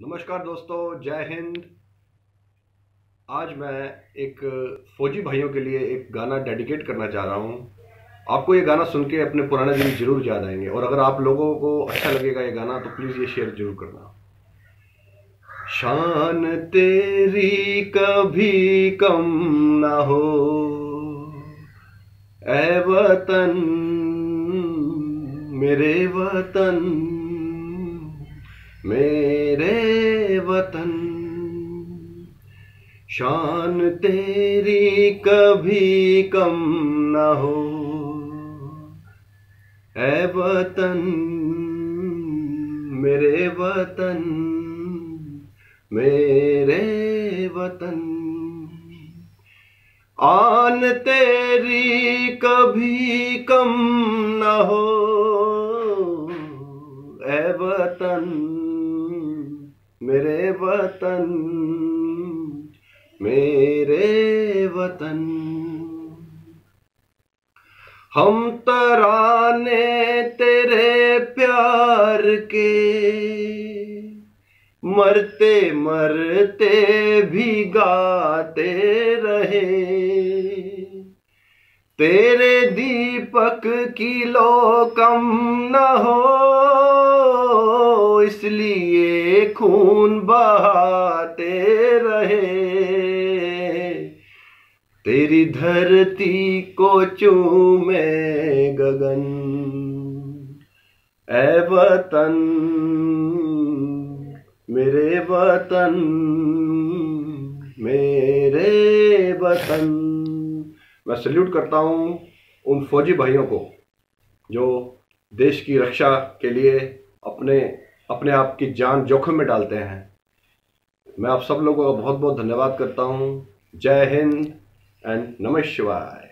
नमस्कार दोस्तों, जय हिंद। आज मैं एक फौजी भाइयों के लिए एक गाना डेडिकेट करना चाह रहा हूँ। आपको ये गाना सुन के अपने पुराने दिन ज़रूर याद आएँगे। और अगर आप लोगों को अच्छा लगेगा ये गाना तो प्लीज़ ये शेयर ज़रूर करना। शान तेरी कभी कम ना हो ए वतन, मेरे वतन, मेरे वतन। शान तेरी कभी कम न हो। ए वतन, मेरे वतन मेरे वतन। आन तेरी कभी कम न हो। ए वतन मेरे वतन मेरे वतन। हम तराने तेरे प्यार के, मरते मरते भी गाते रहे। तेरे दीपक की लो कम न हो, इसलिए खून बहाते रहे। तेरी धरती को चूमे गगन ए वतन, मेरे वतन मेरे वतन। मैं सल्यूट करता हूँ उन फौजी भाइयों को जो देश की रक्षा के लिए अपने अपने आप की जान जोखिम में डालते हैं। मैं आप सब लोगों का बहुत बहुत धन्यवाद करता हूँ। जय हिंद एंड नमः शिवाय।